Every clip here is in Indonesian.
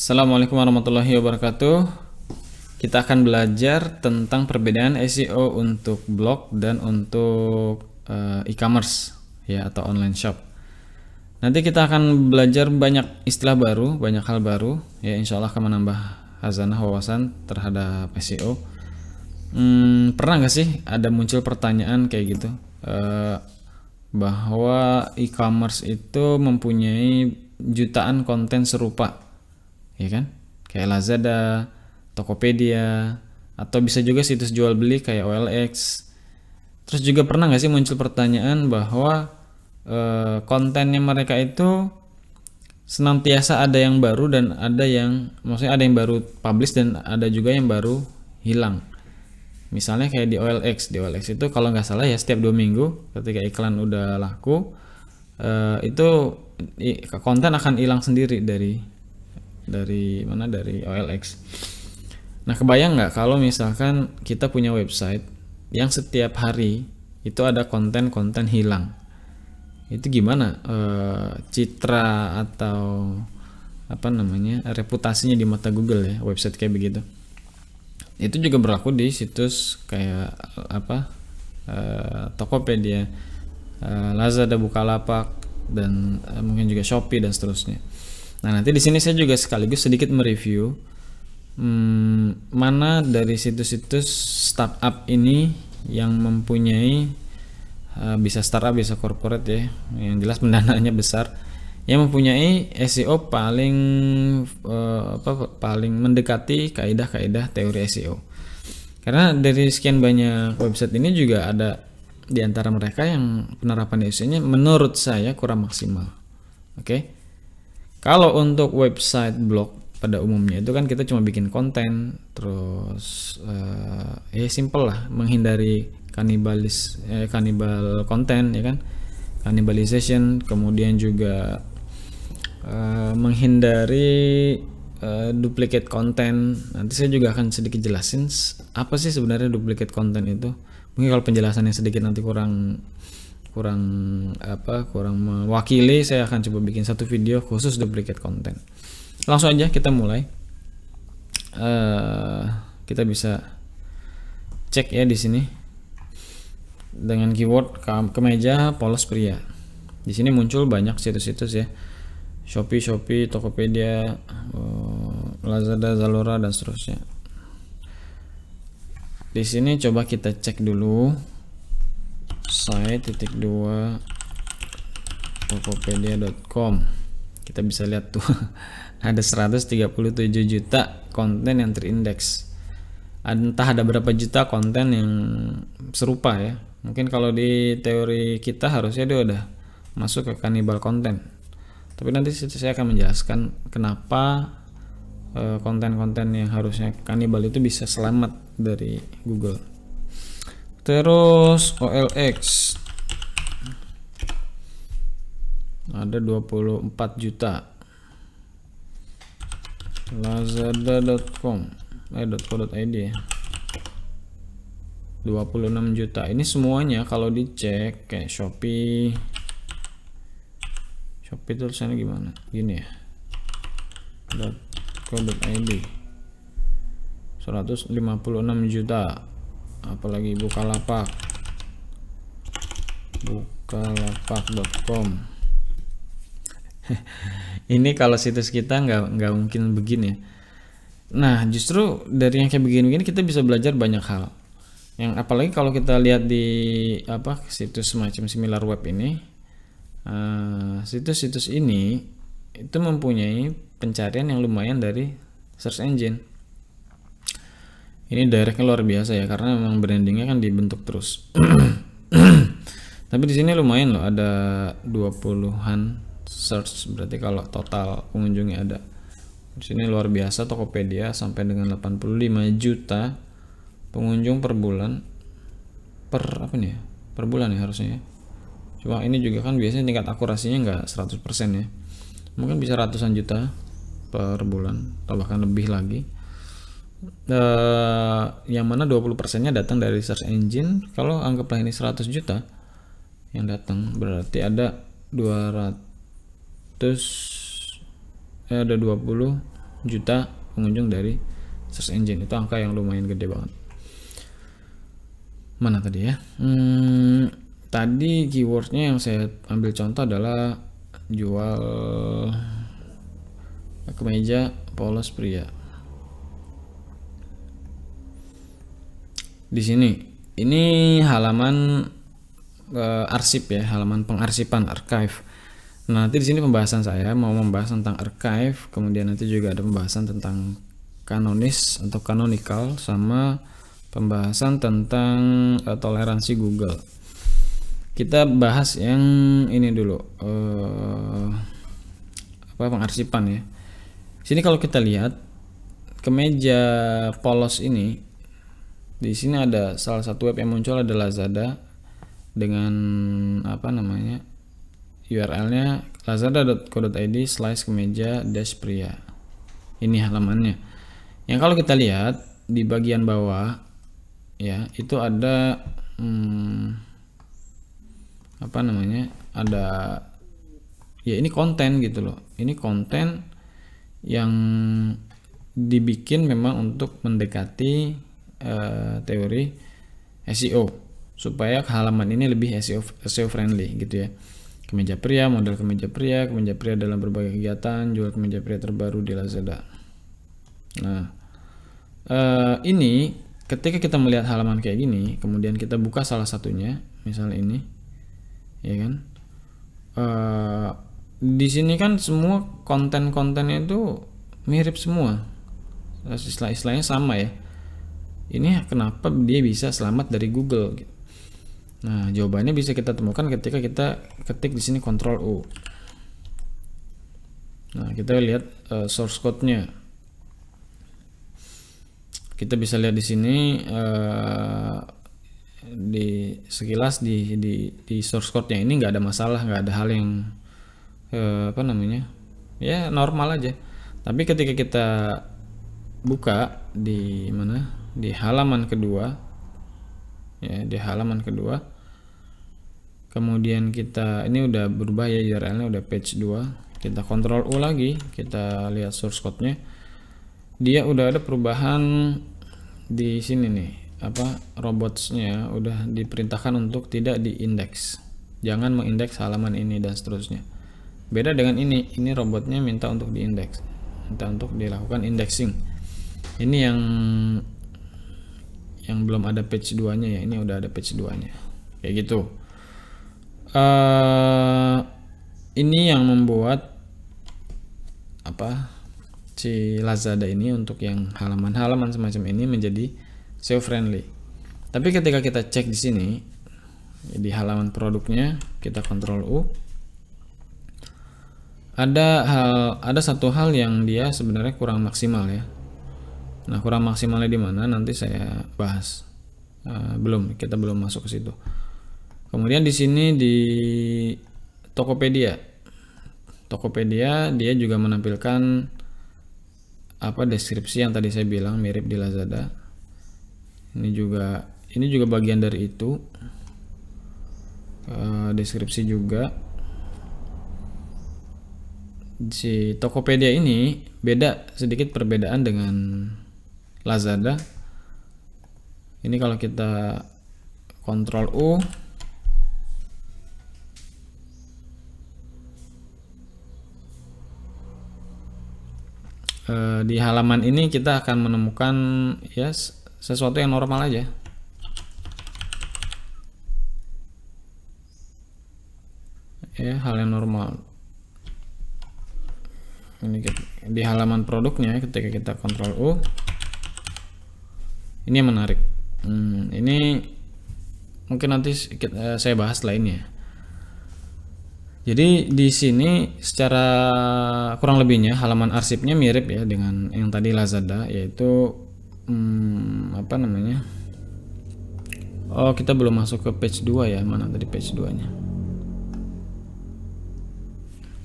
Assalamualaikum warahmatullahi wabarakatuh. Kita akan belajar tentang perbedaan SEO untuk blog dan untuk uh, e-commerce ya atau online shop. Nanti kita akan belajar banyak istilah baru, banyak hal baru ya insya Allah akan menambah hazanah wawasan terhadap SEO. Hmm, pernah nggak sih ada muncul pertanyaan kayak gitu uh, bahwa e-commerce itu mempunyai jutaan konten serupa ya kan? Kayak Lazada Tokopedia atau bisa juga situs jual beli kayak OLX terus juga pernah nggak sih muncul pertanyaan bahwa e, kontennya mereka itu senantiasa ada yang baru dan ada yang maksudnya ada yang baru publish dan ada juga yang baru hilang. Misalnya kayak di OLX di OLX itu kalau nggak salah ya setiap dua minggu ketika iklan udah laku e, itu konten akan hilang sendiri dari dari mana dari OLX. Nah kebayang nggak kalau misalkan kita punya website yang setiap hari itu ada konten-konten hilang, itu gimana e, citra atau apa namanya reputasinya di mata Google ya website kayak begitu. Itu juga berlaku di situs kayak apa e, Tokopedia, e, Lazada, Bukalapak dan mungkin juga Shopee dan seterusnya. Nah nanti di sini saya juga sekaligus sedikit mereview hmm, mana dari situs-situs startup ini yang mempunyai uh, bisa startup bisa corporate ya, yang jelas pendanaannya besar, yang mempunyai SEO paling uh, apa paling mendekati kaidah-kaidah teori SEO. Karena dari sekian banyak website ini juga ada di antara mereka yang penerapan SEO-nya menurut saya kurang maksimal. Oke. Okay? Kalau untuk website blog pada umumnya itu kan kita cuma bikin konten, terus uh, ya simple lah, menghindari kanibalis, eh, kanibal konten ya kan, cannibalization, kemudian juga uh, menghindari uh, duplicate konten. Nanti saya juga akan sedikit jelasin apa sih sebenarnya duplicate konten itu. Mungkin kalau penjelasannya sedikit nanti kurang kurang apa kurang mewakili saya akan coba bikin satu video khusus duplicate konten. Langsung aja kita mulai. Uh, kita bisa cek ya di sini. Dengan keyword kemeja polos pria. Di sini muncul banyak situs-situs ya. Shopee, Shopee, Tokopedia, uh, Lazada, Zalora dan seterusnya. Di sini coba kita cek dulu saya titik dua tokopedia.com kita bisa lihat tuh. Ada 137 juta konten yang terindeks. Entah ada berapa juta konten yang serupa ya. Mungkin kalau di teori kita harusnya dia udah masuk ke kanibal konten. Tapi nanti saya akan menjelaskan kenapa eh, konten-konten yang harusnya kanibal itu bisa selamat dari Google terus OLX ada 24 juta. Lazada.com eh .co.id ya 26 juta. Ini semuanya kalau dicek kayak Shopee. Shopee tulisannya gimana? Gini ya .co.id 156 juta apalagi bukalapak. Bukalapak.com ini kalau situs kita nggak nggak mungkin begini. Nah justru dari yang kayak begini-begini kita bisa belajar banyak hal. Yang apalagi kalau kita lihat di apa situs semacam similar web ini eh, situs-situs uh, ini itu mempunyai pencarian yang lumayan dari search engine ini directnya luar biasa ya karena memang brandingnya kan dibentuk terus. Tapi di sini lumayan loh ada 20-an search berarti kalau total pengunjungnya ada. Di sini luar biasa Tokopedia sampai dengan 85 juta pengunjung per bulan. Per apa nih ya? Per bulan ya harusnya ya. Cuma ini juga kan biasanya tingkat akurasinya nggak 100% ya. Mungkin bisa ratusan juta per bulan atau bahkan lebih lagi uh, yang mana 20% nya datang dari search engine. Kalau anggaplah ini 100 juta yang datang berarti ada 200 eh, ada 20 juta pengunjung dari search engine. Itu angka yang lumayan gede banget. Mana tadi ya? Hmm, tadi keywordnya yang saya ambil contoh adalah jual kemeja polos pria di sini. Ini halaman uh, arsip ya halaman pengarsipan archive. Nah nanti di sini pembahasan saya mau membahas tentang archive kemudian nanti juga ada pembahasan tentang kanonis atau canonical sama pembahasan tentang uh, toleransi Google. Kita bahas yang ini dulu uh, apa pengarsipan ya. Sini kalau kita lihat kemeja polos ini di sini ada salah satu web yang muncul ada Lazada dengan apa namanya URL-nya lazada.co.id slash kemeja dash pria. Ini halamannya. Yang kalau kita lihat di bagian bawah ya itu ada hmm, apa namanya ada ya ini konten gitu loh. Ini konten yang dibikin memang untuk mendekati uh, teori SEO supaya halaman ini lebih SEO, SEO friendly gitu ya. Kemeja pria model kemeja pria kemeja pria dalam berbagai kegiatan jual kemeja pria terbaru di Lazada. Nah uh, ini ketika kita melihat halaman kayak gini kemudian kita buka salah satunya misalnya ini ya kan? Uh, di sini kan semua konten-kontennya itu mirip semua. Istilah-istilahnya sama ya ini kenapa dia bisa selamat dari Google gitu Nah, jawabannya bisa kita temukan ketika kita ketik di sini Ctrl U. Nah, kita lihat uh, source code-nya. Kita bisa lihat di sini uh, di sekilas di di di source code-nya ini nggak ada masalah, nggak ada hal yang uh, apa namanya? Ya, normal aja. Tapi ketika kita buka di mana? Di halaman kedua ya di halaman kedua. Kemudian kita ini udah berubah ya URL-nya udah page 2 kita kontrol U lagi kita lihat source code-nya. Dia udah ada perubahan di sini nih apa robotsnya udah diperintahkan untuk tidak diindeks. Jangan mengindeks halaman ini dan seterusnya. Beda dengan ini ini robotnya minta untuk diindeks minta untuk dilakukan indexing. Ini yang yang belum ada page 2 nya ya ini udah ada page 2 nya kayak gitu. Uh, ini yang membuat apa si Lazada ini untuk yang halaman-halaman semacam ini menjadi SEO friendly tapi ketika kita cek di sini di halaman produknya kita kontrol U ada hal ada satu hal yang dia sebenarnya kurang maksimal ya Nah, kurang maksimalnya di mana nanti saya bahas. Uh, belum, kita belum masuk ke situ. Kemudian di sini di Tokopedia. Tokopedia dia juga menampilkan apa deskripsi yang tadi saya bilang mirip di Lazada. Ini juga ini juga bagian dari itu. Uh, deskripsi juga si Tokopedia ini beda sedikit perbedaan dengan Lazada. Ini kalau kita kontrol U. Eh, di halaman ini kita akan menemukan ya sesuatu yang normal aja. Ya hal yang normal. Ini di halaman produknya ketika kita kontrol U ini yang menarik. Hmm, ini mungkin nanti uh, saya bahas lainnya. Jadi di sini secara kurang lebihnya halaman arsipnya mirip ya dengan yang tadi Lazada yaitu hmm, apa namanya? Oh kita belum masuk ke page 2 ya mana tadi page 2 nya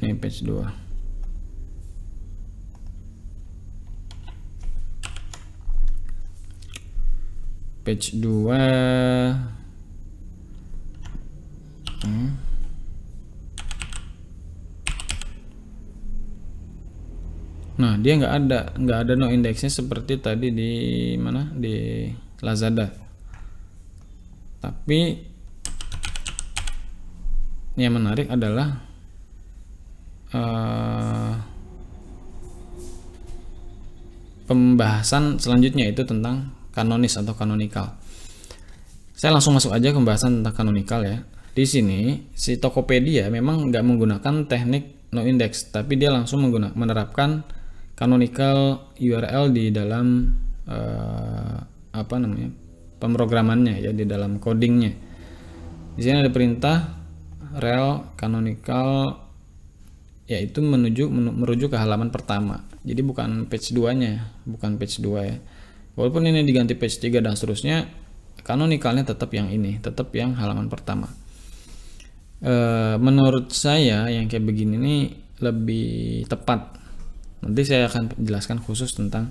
ini page 2 page 2 hmm. Nah, dia nggak ada nggak ada no indeksnya seperti tadi di mana di Lazada. Tapi yang menarik adalah uh, pembahasan selanjutnya itu tentang kanonis atau kanonikal. Saya langsung masuk aja ke pembahasan tentang kanonikal ya. Di sini si Tokopedia memang nggak menggunakan teknik no index, tapi dia langsung menggunakan menerapkan canonical URL di dalam uh, apa namanya pemrogramannya ya di dalam codingnya. Di sini ada perintah rel canonical yaitu menuju merujuk ke halaman pertama. Jadi bukan page 2-nya, bukan page 2 ya. Walaupun ini diganti page 3 dan seterusnya, canonicalnya tetap yang ini, tetap yang halaman pertama. E, menurut saya yang kayak begini ini lebih tepat Nanti saya akan jelaskan khusus tentang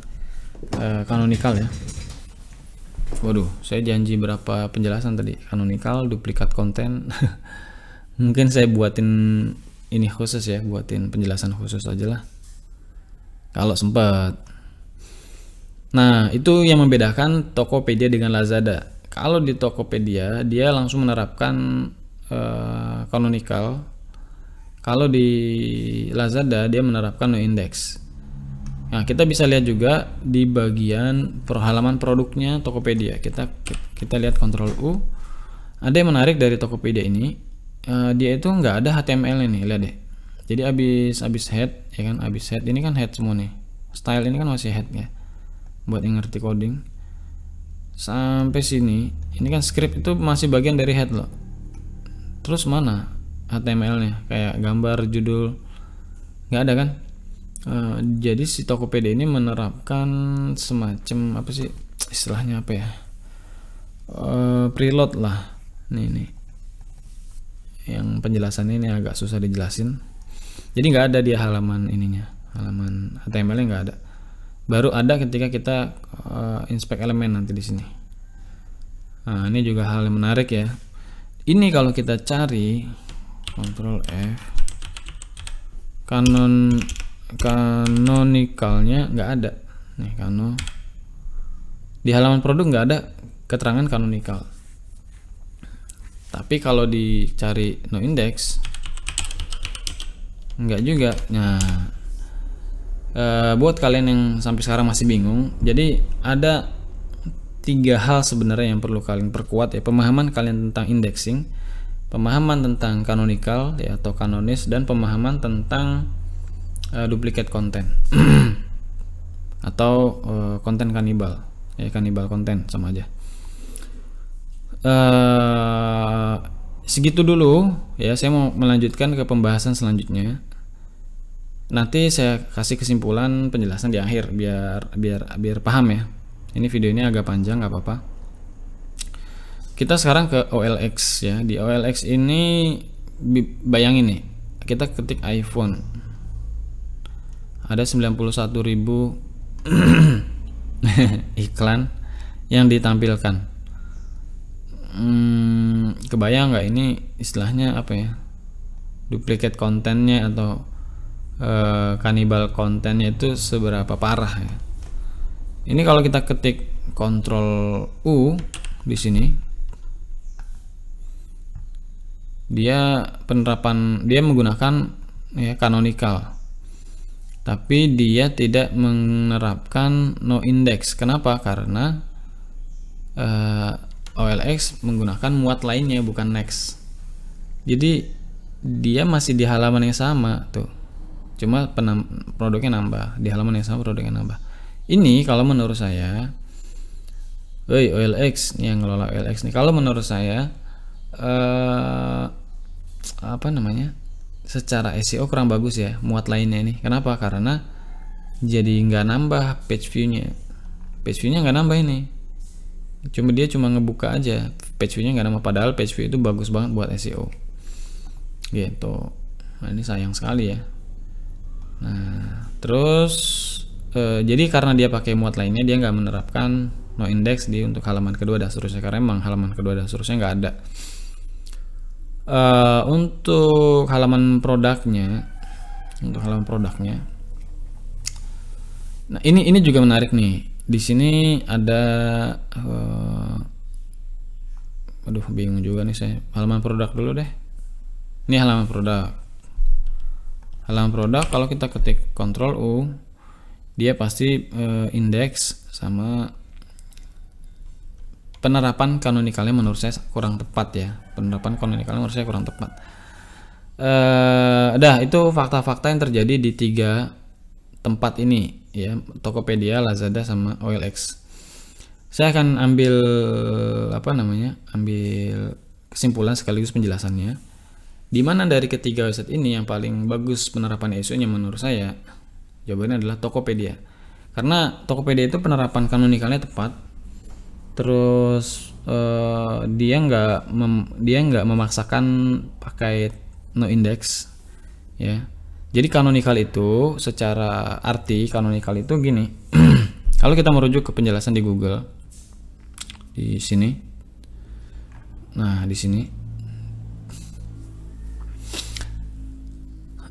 uh, canonical ya. Waduh, saya janji berapa penjelasan tadi? Canonical, duplikat konten. Mungkin saya buatin ini khusus ya, buatin penjelasan khusus aja lah. Kalau sempat. Nah, itu yang membedakan Tokopedia dengan Lazada. Kalau di Tokopedia, dia langsung menerapkan uh, canonical. Kalau di Lazada, dia menerapkan no index. Nah, kita bisa lihat juga di bagian perhalaman produknya Tokopedia. Kita kita lihat Ctrl U. Ada yang menarik dari Tokopedia ini, uh, dia itu nggak ada HTML ini, lihat deh. Jadi abis abis head, ya kan, abis head ini kan head semua nih. Style ini kan masih head ya. Buat yang ngerti coding. Sampai sini, ini kan script itu masih bagian dari head loh. Terus mana HTML-nya? Kayak gambar, judul, nggak ada kan? Uh, jadi si Tokopedia ini menerapkan semacam apa sih istilahnya apa ya uh, preload lah nih nih yang penjelasan ini agak susah dijelasin jadi nggak ada di halaman ininya halaman HTML nya nggak ada baru ada ketika kita uh, inspect elemen nanti di sini. Nah ini juga hal yang menarik ya. Ini kalau kita cari Ctrl F kanon kanonikalnya nggak ada. Nih kano. Di halaman produk nggak ada keterangan kanonikal tapi kalau dicari no index nggak juga. Nah e, buat kalian yang sampai sekarang masih bingung jadi ada tiga hal sebenarnya yang perlu kalian perkuat ya. Pemahaman kalian tentang indexing pemahaman tentang kanonikal ya atau kanonis dan pemahaman tentang uh, duplicate konten atau uh, konten kanibal. Ya kanibal konten sama aja. Uh, segitu dulu ya saya mau melanjutkan ke pembahasan selanjutnya nanti saya kasih kesimpulan penjelasan di akhir biar biar biar paham ya. Ini video ini agak panjang nggak apa-apa. Kita sekarang ke OLX ya. Di OLX ini bayangin nih. Kita ketik iPhone. Ada 91.000 iklan yang ditampilkan. Hmm, kebayang nggak ini istilahnya apa ya? Duplicate kontennya atau uh, kanibal kontennya itu seberapa parah ya ini kalau kita ketik Ctrl U di sini dia penerapan dia menggunakan ya canonical tapi dia tidak menerapkan no index. Kenapa? Karena uh, eh, OLX menggunakan muat lainnya bukan next. Jadi dia masih di halaman yang sama tuh. Cuma penam produknya nambah di halaman yang sama produknya nambah. Ini kalau menurut saya, Woi OLX yang ngelola OLX nih. Kalau menurut saya, uh, apa namanya? secara SEO kurang bagus ya muat lainnya ini. Kenapa? Karena jadi nggak nambah page view-nya. Page view-nya nggak nambah ini. Cuma dia cuma ngebuka aja page view-nya nggak nambah. Padahal page view itu bagus banget buat SEO gitu. Nah ini sayang sekali ya nah terus eh, jadi karena dia pakai muat lainnya dia nggak menerapkan no index di untuk halaman kedua dan seterusnya karena emang halaman kedua dan seterusnya nggak ada uh, untuk halaman produknya untuk halaman produknya Nah, ini ini juga menarik nih. Di sini ada uh, aduh bingung juga nih saya. Halaman produk dulu deh. Ini halaman produk. Halaman produk kalau kita ketik Ctrl U dia pasti uh, indeks sama penerapan kanonikalnya menurut saya kurang tepat ya. Penerapan kanonikalnya menurut saya kurang tepat. Uh, dah itu fakta-fakta yang terjadi di tiga tempat ini ya Tokopedia, Lazada sama OLX. Saya akan ambil apa namanya? ambil kesimpulan sekaligus penjelasannya. Di mana dari ketiga website ini yang paling bagus penerapan ISO-nya menurut saya? Jawabannya adalah Tokopedia. Karena Tokopedia itu penerapan kanonikalnya tepat. Terus uh, dia nggak dia nggak memaksakan pakai no index ya jadi kanonikal itu secara arti kanonikal itu gini. Kalau kita merujuk ke penjelasan di Google di sini. Nah, di sini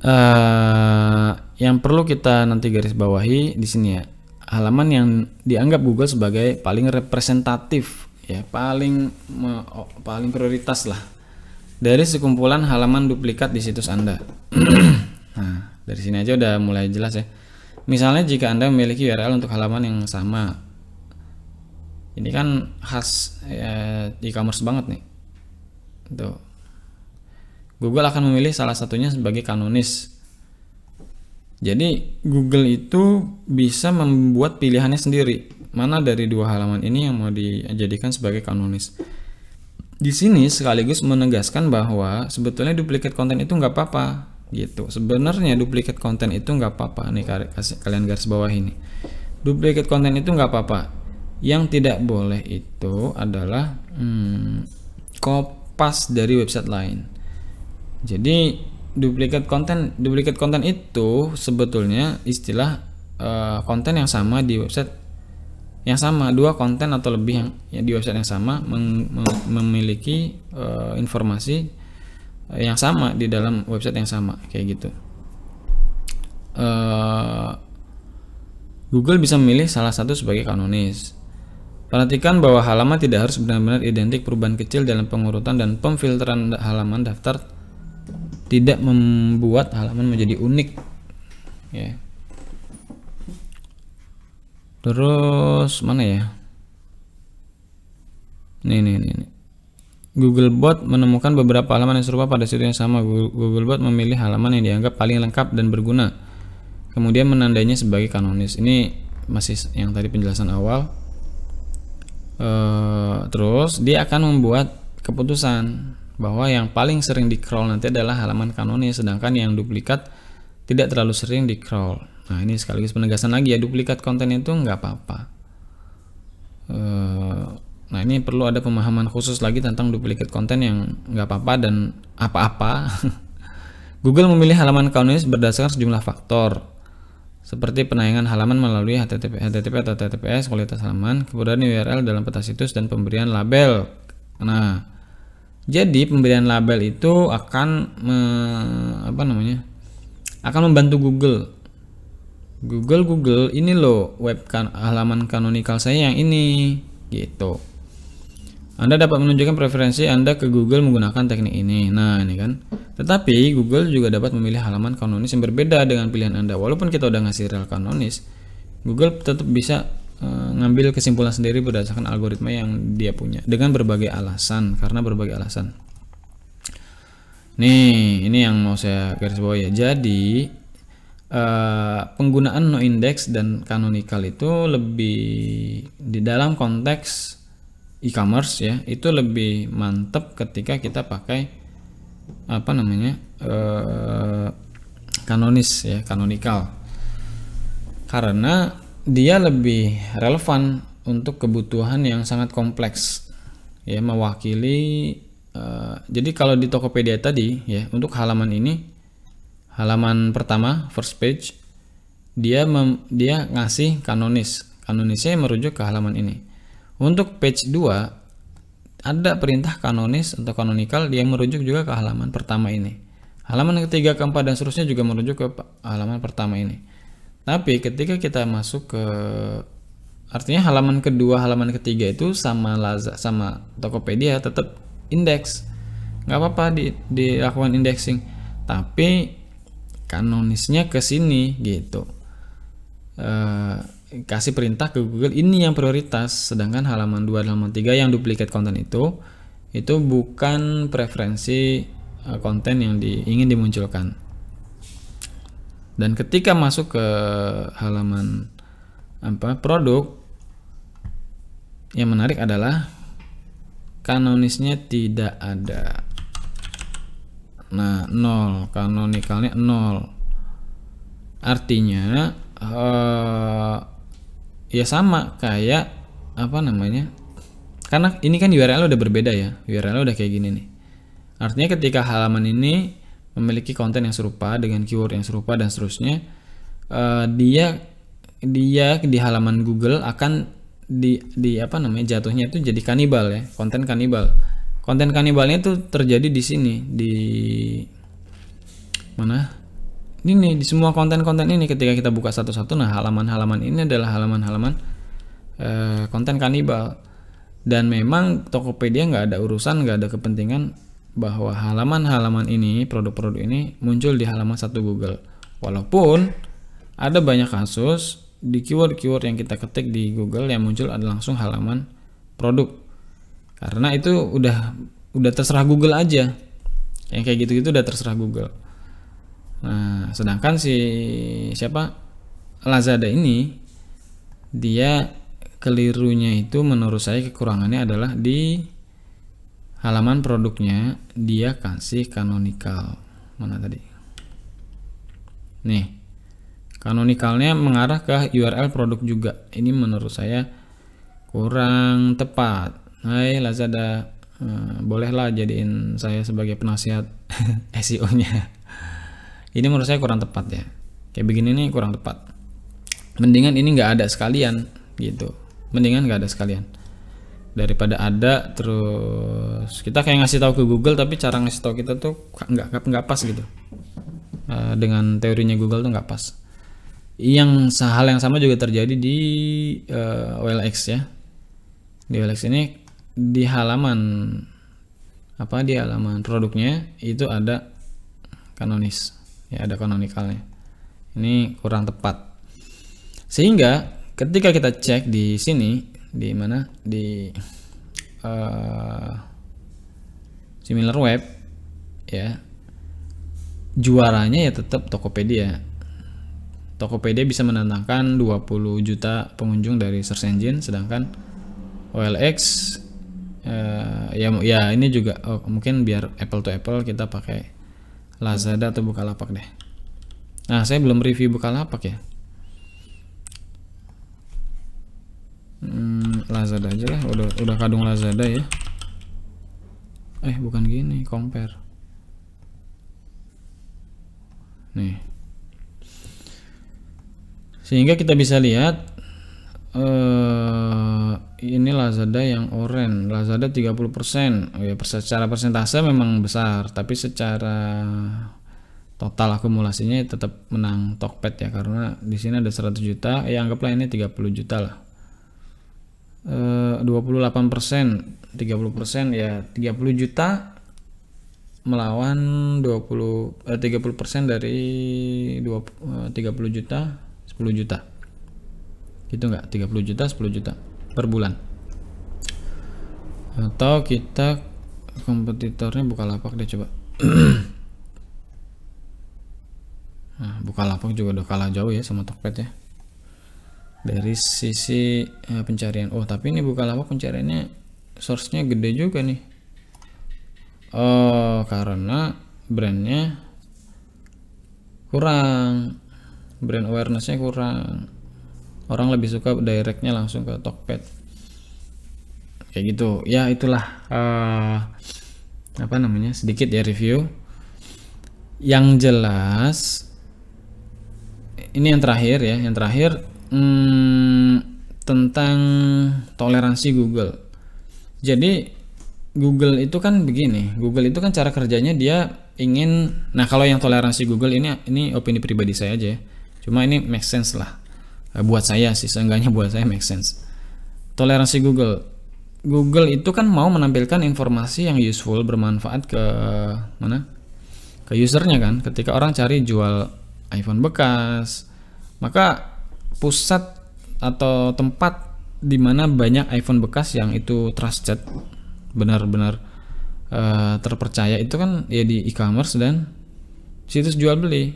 uh, yang perlu kita nanti garis bawahi di sini ya. Halaman yang dianggap Google sebagai paling representatif ya, paling oh, paling prioritas lah dari sekumpulan halaman duplikat di situs Anda. Nah, dari sini aja udah mulai jelas ya. Misalnya jika Anda memiliki URL untuk halaman yang sama. Ini kan khas ya, e-commerce banget nih. Tuh. Google akan memilih salah satunya sebagai kanonis. Jadi Google itu bisa membuat pilihannya sendiri. Mana dari dua halaman ini yang mau dijadikan sebagai kanonis. Di sini sekaligus menegaskan bahwa sebetulnya duplikat konten itu nggak apa-apa gitu sebenarnya duplikat konten itu nggak apa-apa nih kalian garis bawah ini duplikat konten itu nggak apa-apa yang tidak boleh itu adalah hmm, kopas dari website lain jadi duplikat konten duplikat konten itu sebetulnya istilah uh, konten yang sama di website yang sama dua konten atau lebih yang, yang di website yang sama mem, memiliki uh, informasi yang sama di dalam website yang sama kayak gitu. Uh, Google bisa memilih salah satu sebagai kanonis. Perhatikan bahwa halaman tidak harus benar-benar identik perubahan kecil dalam pengurutan dan pemfilteran halaman daftar tidak membuat halaman menjadi unik. Ya. Terus mana ya? Nih nih. nih. Googlebot menemukan beberapa halaman yang serupa pada situs yang sama. Googlebot memilih halaman yang dianggap paling lengkap dan berguna. Kemudian menandainya sebagai kanonis. Ini masih yang tadi penjelasan awal. Uh, terus dia akan membuat keputusan bahwa yang paling sering di crawl nanti adalah halaman kanonis, sedangkan yang duplikat tidak terlalu sering di crawl. Nah ini sekaligus penegasan lagi ya duplikat konten itu nggak apa-apa. Uh, Nah ini perlu ada pemahaman khusus lagi tentang duplikat konten yang nggak apa-apa dan apa-apa. Google memilih halaman kanonis berdasarkan sejumlah faktor seperti penayangan halaman melalui HTTP, HTTP atau HTTPS, kualitas halaman, keberadaan URL dalam peta situs dan pemberian label. Nah, jadi pemberian label itu akan me, apa namanya? akan membantu Google. Google Google ini loh web kan, halaman kanonikal saya yang ini gitu. Anda dapat menunjukkan preferensi Anda ke Google menggunakan teknik ini. Nah, ini kan. Tetapi Google juga dapat memilih halaman kanonis yang berbeda dengan pilihan Anda. Walaupun kita udah ngasih rel kanonis, Google tetap bisa ngambil kesimpulan sendiri berdasarkan algoritma yang dia punya dengan berbagai alasan, karena berbagai alasan. Nih, ini yang mau saya garis bawah ya. Jadi, uh, penggunaan no index dan canonical itu lebih di dalam konteks e-commerce ya itu lebih mantap ketika kita pakai apa namanya eh, kanonis ya kanonikal karena dia lebih relevan untuk kebutuhan yang sangat kompleks ya mewakili eh, jadi kalau di Tokopedia tadi ya untuk halaman ini halaman pertama first page dia mem, dia ngasih kanonis kanonisnya merujuk ke halaman ini untuk page 2 ada perintah kanonis atau kanonikal yang merujuk juga ke halaman pertama ini. Halaman ketiga, keempat dan seterusnya juga merujuk ke halaman pertama ini. Tapi ketika kita masuk ke artinya halaman kedua, halaman ketiga itu sama Laza sama Tokopedia tetap indeks. nggak apa-apa di dilakukan indexing. Tapi kanonisnya ke sini gitu. Uh, kasih perintah ke Google ini yang prioritas sedangkan halaman 2 halaman 3 yang duplikat konten itu itu bukan preferensi uh, konten yang di, ingin dimunculkan dan ketika masuk ke halaman apa produk yang menarik adalah kanonisnya tidak ada. Nah nol. Kanonikalnya nol. Artinya uh, ya sama kayak apa namanya karena ini kan URL udah berbeda ya. URL udah kayak gini nih. Artinya ketika halaman ini memiliki konten yang serupa dengan keyword yang serupa dan seterusnya uh, dia dia di halaman Google akan di di apa namanya jatuhnya itu jadi kanibal ya konten kanibal. Konten kanibalnya itu terjadi di sini di mana? Ini nih di semua konten-konten ini ketika kita buka satu-satu. Nah halaman-halaman ini adalah halaman-halaman uh, konten kanibal. Dan memang Tokopedia nggak ada urusan nggak ada kepentingan bahwa halaman-halaman ini, produk-produk ini muncul di halaman satu Google. Walaupun ada banyak kasus di keyword-keyword yang kita ketik di Google yang muncul adalah langsung halaman produk. Karena itu udah udah terserah Google aja. Yang kayak gitu-gitu udah terserah Google. Nah, sedangkan si siapa Lazada ini dia kelirunya itu menurut saya kekurangannya adalah di halaman produknya dia kasih canonical mana tadi? Nih canonikalnya mengarah ke URL produk juga. Ini menurut saya kurang tepat. Hai Lazada. Eh, bolehlah jadiin saya sebagai penasihat SEO nya ini menurut saya kurang tepat ya. Kayak begini nih kurang tepat. Mendingan ini nggak ada sekalian gitu. Mendingan nggak ada sekalian daripada ada terus kita kayak ngasih tahu ke Google tapi cara ngasih tahu kita tuh nggak nggak pas gitu. Uh, dengan teorinya Google tuh nggak pas. Yang hal yang sama juga terjadi di uh, eh, OLX ya. Di OLX ini di halaman apa di halaman produknya itu ada kanonis. Ya ada kanonikalnya. Ini kurang tepat. Sehingga ketika kita cek di sini di mana? Di uh, similar web ya. Juaranya ya tetap Tokopedia. Tokopedia bisa mendatangkan 20 juta pengunjung dari search engine sedangkan OLX uh, ya ya ini juga oh, mungkin biar apple to apple kita pakai Lazada atau Bukalapak deh. Nah saya belum review Bukalapak ya hmm, Lazada aja lah. Udah udah kadung Lazada ya. Eh bukan gini compare. Nih. Sehingga kita bisa lihat uh, ini Lazada yang orange Lazada 30% oh ya secara persentase memang besar tapi secara total akumulasinya tetap menang Tokped ya karena di sini ada 100 juta. Ya anggaplah ini 30 juta lah 28 eh, persen 30 persen ya 30 juta melawan 20 eh, 30 persen dari 20, eh, 30 juta 10 juta. Gitu nggak? 30 juta 10 juta per bulan. Atau kita kompetitornya buka lapak deh coba. Nah, buka lapak juga udah kalah jauh ya sama Tokped ya dari sisi eh, pencarian oh tapi ini buka lama pencariannya source-nya gede juga nih. Oh karena brandnya kurang brand awarenessnya kurang. Orang lebih suka directnya langsung ke Tokped. Kayak gitu. Ya itulah uh, apa namanya sedikit ya review. Yang jelas ini yang terakhir ya yang terakhir hmm, tentang toleransi Google. Jadi Google itu kan begini, Google itu kan cara kerjanya dia ingin, nah kalau yang toleransi Google ini ini opini pribadi saya aja ya. cuma ini make sense lah. Uh, buat saya sih seenggaknya buat saya make sense. Toleransi Google. Google itu kan mau menampilkan informasi yang useful bermanfaat ke mana? Ke usernya kan. Ketika orang cari jual iPhone bekas maka pusat atau tempat di mana banyak iPhone bekas yang itu trusted benar-benar uh, terpercaya itu kan ya di e-commerce dan situs jual beli.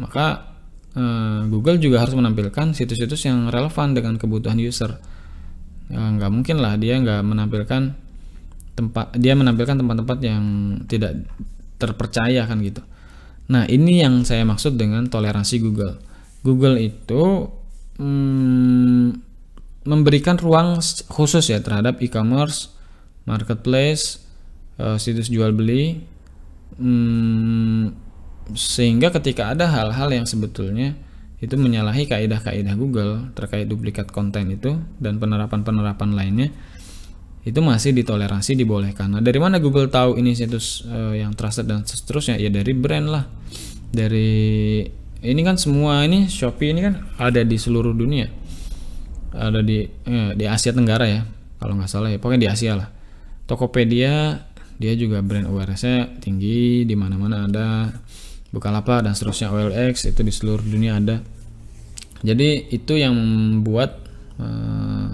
Maka uh, Google juga harus menampilkan situs-situs yang relevan dengan kebutuhan user. Ya, nggak mungkin lah dia nggak menampilkan tempat dia menampilkan tempat-tempat yang tidak terpercaya kan gitu. Nah ini yang saya maksud dengan toleransi Google. Google itu hmm, memberikan ruang khusus ya terhadap e-commerce marketplace uh, situs jual beli hmm, sehingga ketika ada hal-hal yang sebetulnya itu menyalahi kaidah-kaidah Google terkait duplikat konten itu dan penerapan-penerapan lainnya itu masih ditoleransi dibolehkan. Nah, dari mana Google tahu ini situs uh, yang trusted dan seterusnya? Ya dari brand lah. Dari ini kan semua ini Shopee ini kan ada di seluruh dunia. Ada di eh, di Asia Tenggara ya, kalau nggak salah ya. Pokoknya di Asia lah. Tokopedia dia juga brand awareness-nya tinggi, di mana-mana ada. Bukalapak dan seterusnya OLX itu di seluruh dunia ada jadi itu yang membuat eh,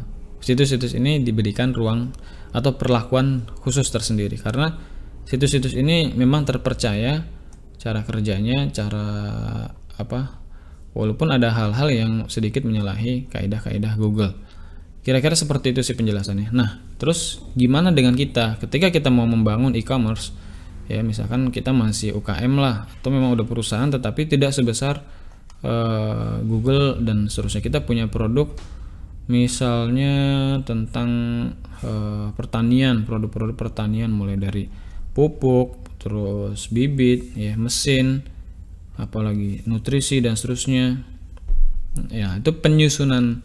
situs-situs ini diberikan ruang atau perlakuan khusus tersendiri karena situs-situs ini memang terpercaya cara kerjanya cara apa walaupun ada hal-hal yang sedikit menyalahi kaidah-kaidah Google. Kira-kira seperti itu sih penjelasannya. Nah terus gimana dengan kita? Ketika kita mau membangun e-commerce ya misalkan kita masih UKM lah atau memang udah perusahaan tetapi tidak sebesar uh, Google dan seterusnya. Kita punya produk misalnya tentang uh, pertanian produk-produk pertanian mulai dari pupuk terus bibit ya mesin apalagi nutrisi dan seterusnya ya itu penyusunan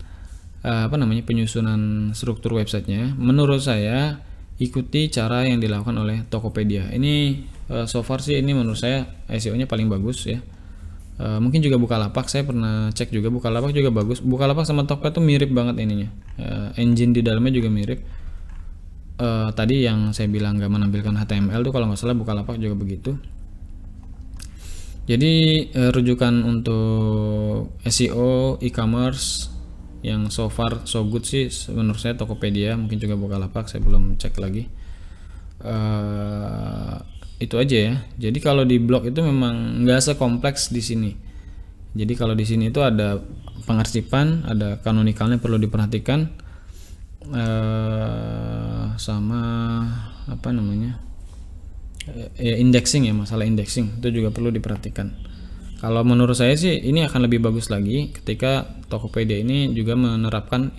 uh, apa namanya penyusunan struktur websitenya menurut saya ikuti cara yang dilakukan oleh Tokopedia. Ini uh, so far sih ini menurut saya SEO-nya paling bagus ya. Uh, mungkin juga Bukalapak saya pernah cek juga Bukalapak juga bagus. Bukalapak sama Tokopedia itu mirip banget ininya. Engine di dalamnya juga mirip. Tadi yang saya bilang nggak menampilkan HTML tuh kalau nggak salah Bukalapak juga begitu. Jadi uh, rujukan untuk SEO, e-commerce, yang so far so good sih menurut saya Tokopedia mungkin juga Bukalapak saya belum cek lagi. Uh, itu aja ya. Jadi kalau di blog itu memang nggak sekompleks di sini. Jadi kalau di sini itu ada pengarsipan ada kanonikalnya perlu diperhatikan. Uh, sama apa namanya ya indexing ya masalah indexing itu juga perlu diperhatikan kalau menurut saya sih ini akan lebih bagus lagi ketika Tokopedia ini juga menerapkan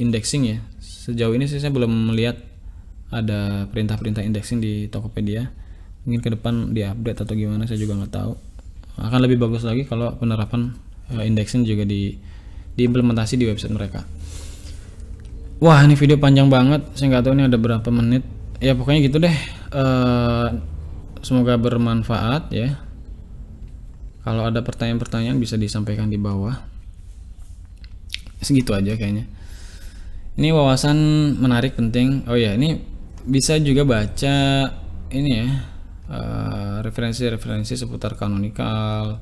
indexing ya. Sejauh ini sih saya belum melihat ada perintah-perintah indexing di Tokopedia. Mungkin ke depan diupdate atau gimana saya juga nggak tahu. Akan lebih bagus lagi kalau penerapan uh, indexing juga di diimplementasi di website mereka. Wah ini video panjang banget. Saya nggak tahu ini ada berapa menit. Ya pokoknya gitu deh. Uh, semoga bermanfaat ya kalau ada pertanyaan-pertanyaan bisa disampaikan di bawah. Segitu aja kayaknya. Ini wawasan menarik penting. Oh ya, ini bisa juga baca ini ya eh, referensi-referensi uh, seputar kanonikal.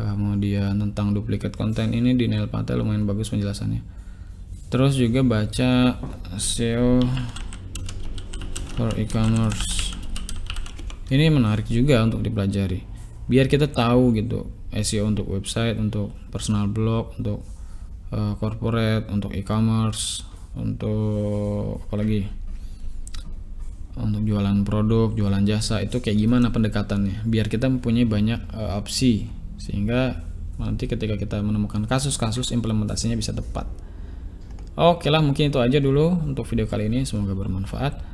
Kemudian tentang duplikat konten ini di Nailpate lumayan bagus penjelasannya. Terus juga baca SEO for e-commerce. Ini menarik juga untuk dipelajari biar kita tahu gitu SEO untuk website, untuk personal blog, untuk uh, corporate, untuk e-commerce, untuk apa lagi? Untuk jualan produk, jualan jasa itu kayak gimana pendekatannya? Biar kita mempunyai banyak uh, opsi sehingga nanti ketika kita menemukan kasus-kasus implementasinya bisa tepat. Oke lah mungkin itu aja dulu untuk video kali ini semoga bermanfaat.